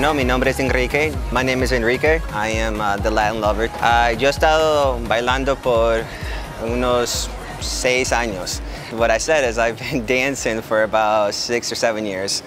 know, mi nombre es Enrique. My name is Enrique. I am uh, the Latin lover. Uh, yo he estado bailando por unos seis años. What I said is I've been dancing for about six or seven years.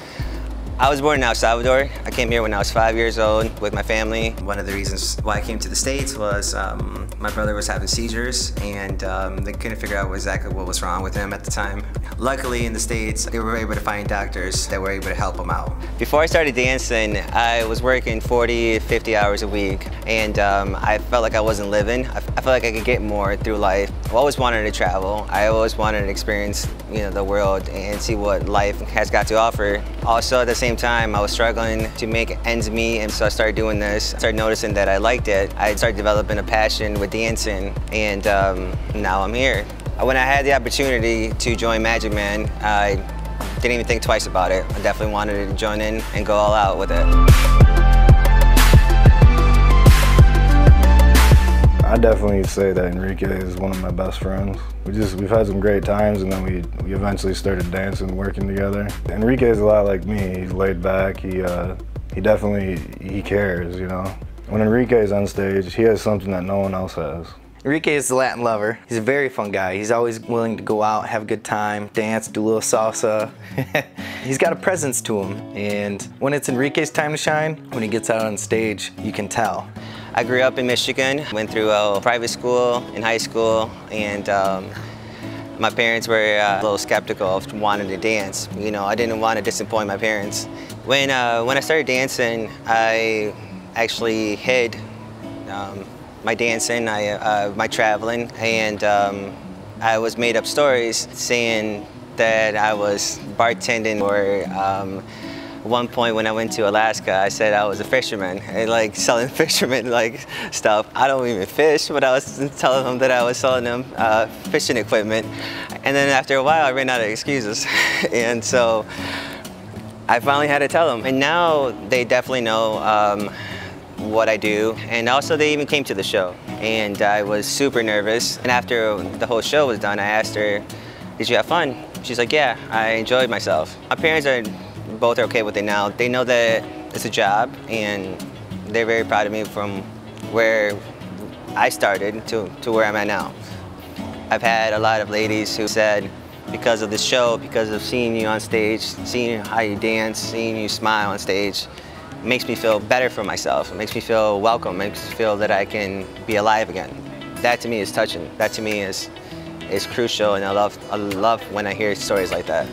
I was born in El Salvador. I came here when I was five years old with my family. One of the reasons why I came to the States was um, my brother was having seizures and um, they couldn't figure out exactly what was wrong with him at the time. Luckily in the States, they were able to find doctors that were able to help him out. Before I started dancing, I was working 40, 50 hours a week and um, I felt like I wasn't living. I, I felt like I could get more through life. I always wanted to travel. I always wanted to experience you know, the world and see what life has got to offer. Also at the same same time, I was struggling to make ends meet, and so I started doing this. I started noticing that I liked it. I started developing a passion with dancing, and um, now I'm here. When I had the opportunity to join Magic Men, I didn't even think twice about it. I definitely wanted to join in and go all out with it. I definitely say that Enrique is one of my best friends. We just, we've had some great times and then we, we eventually started dancing, working together. Enrique is a lot like me. He's laid back. He, uh, he definitely, he cares, you know. When Enrique is on stage, he has something that no one else has. Enrique is the Latin lover. He's a very fun guy. He's always willing to go out, have a good time, dance, do a little salsa. He's got a presence to him. And when it's Enrique's time to shine, when he gets out on stage, you can tell. I grew up in Michigan, went through a private school in high school, and um, my parents were uh, a little skeptical of wanting to dance. You know, I didn't want to disappoint my parents. When, uh, when I started dancing, I actually hid um, my dancing, I, uh, my traveling, and um, I was made up stories saying that I was bartending or um, one point when I went to Alaska, I said I was a fisherman and like selling fisherman like stuff. I don't even fish, but I was telling them that I was selling them uh, fishing equipment. And then after a while, I ran out of excuses. and so I finally had to tell them. And now they definitely know um, what I do. And also they even came to the show. And I was super nervous. And after the whole show was done, I asked her, did you have fun? She's like, yeah, I enjoyed myself. My parents are both are okay with it now. They know that it's a job and they're very proud of me from where I started to, to where I'm at now. I've had a lot of ladies who said, because of the show, because of seeing you on stage, seeing how you dance, seeing you smile on stage, makes me feel better for myself. It makes me feel welcome, it makes me feel that I can be alive again. That to me is touching. That to me is, is crucial and I love, I love when I hear stories like that.